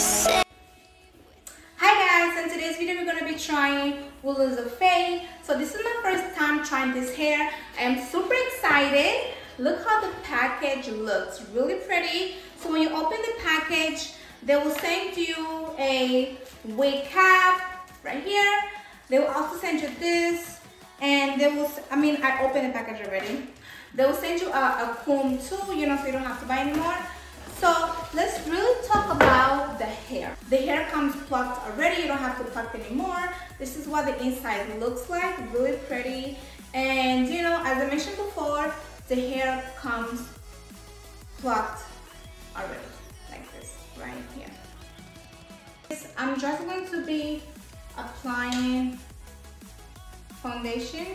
Hi guys, in today's video we're gonna be trying Ulofey. So this is my first time trying this hair. I am super excited. Look how the package looks, really pretty. So when you open the package, they will send you a wig cap right here. They will also send you this and they will, I mean, I opened the package already. They will send you a, a comb too, you know, so you don't have to buy anymore. So let's really talk about the hair. The hair comes plucked already, you don't have to pluck anymore. This is what the inside looks like, really pretty. And you know, as I mentioned before, the hair comes plucked already, like this, right here. I'm just going to be applying foundation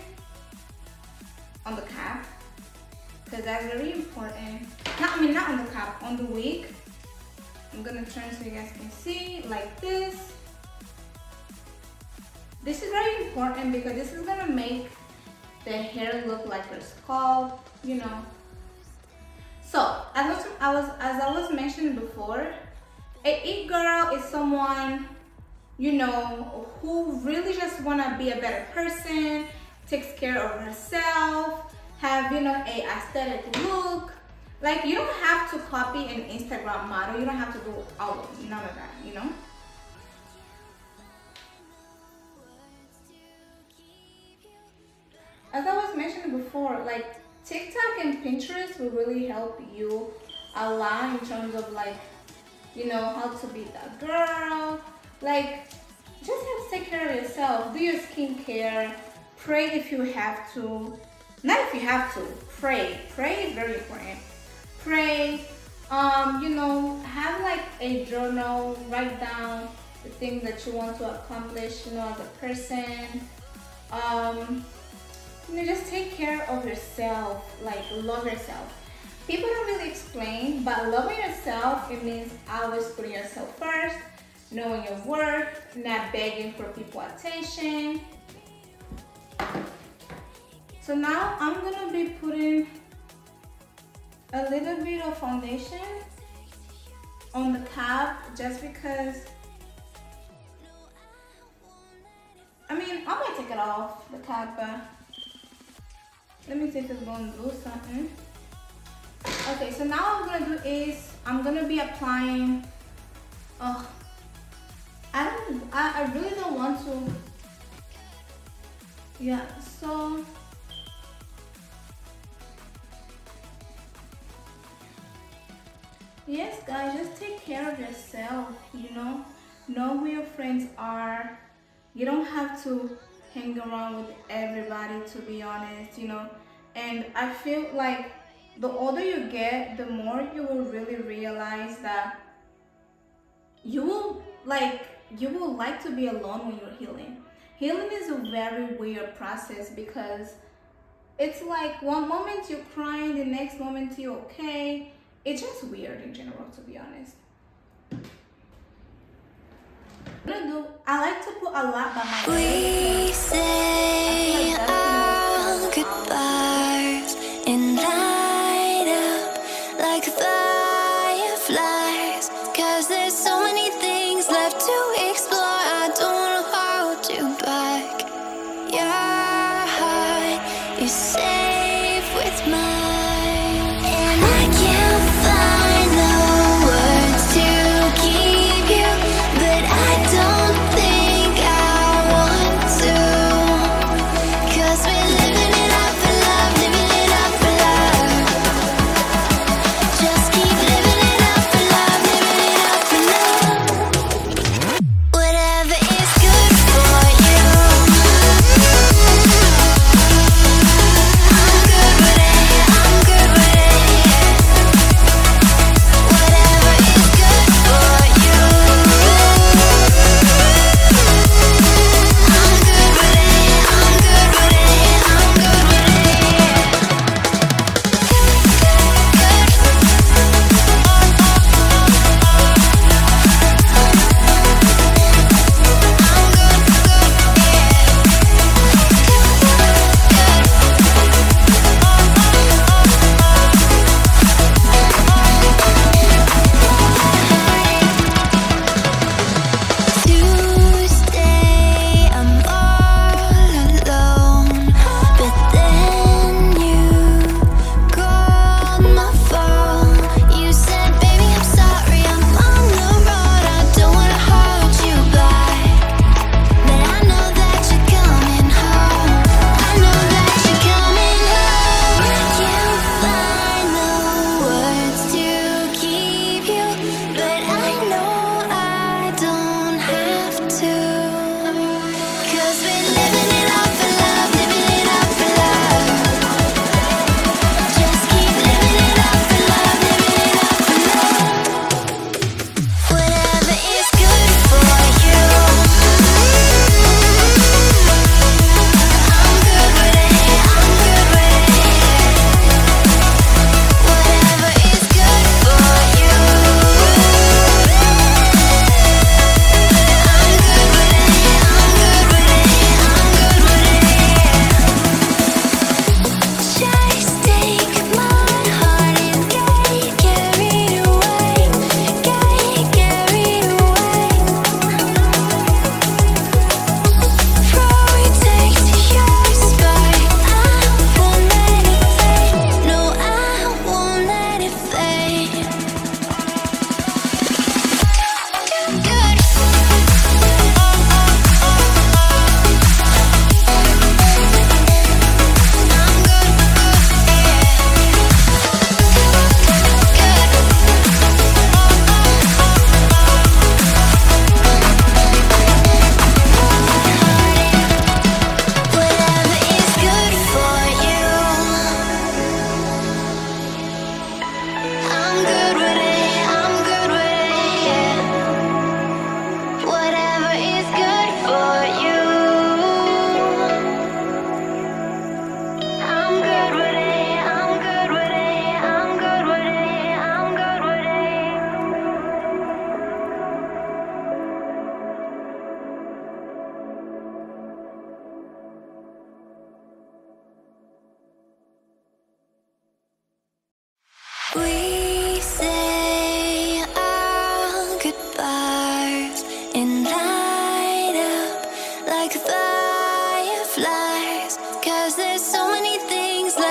on the cap because that's very important. Not, I mean, not on the cap, on the wig. I'm gonna turn so you guys can see like this. This is very important because this is gonna make the hair look like your scalp, you know. So, as I was, as I was mentioning before, a it girl is someone, you know, who really just wanna be a better person, takes care of herself, have, you know, a aesthetic look. Like you don't have to copy an Instagram model. You don't have to do all of none of that, you know? As I was mentioning before, like TikTok and Pinterest will really help you a lot in terms of like, you know, how to be that girl. Like, just have to take care of yourself. Do your skincare. Pray if you have to not if you have to pray pray is very important pray um you know have like a journal write down the things that you want to accomplish you know as a person. Um you know just take care of yourself like love yourself. People don't really explain but loving yourself it means always putting yourself first knowing your worth not begging for people attention. So now I'm gonna be putting a little bit of foundation on the top just because I mean I might take it off the top but let me see if it's going to do something okay so now what I'm gonna do is I'm gonna be applying oh I don't I, I really don't want to. Yeah so yes guys just take care of yourself you know. Know who your friends are you don't have to hang around with everybody to be honest you know. And i feel like the older you get the more you will really realize that you will like you will like to be alone when you're healing. Healing is a very weird process because it's like one moment you're crying the next moment you're okay it's just weird in general, to be honest. Do, I like to put a lot by my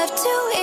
left to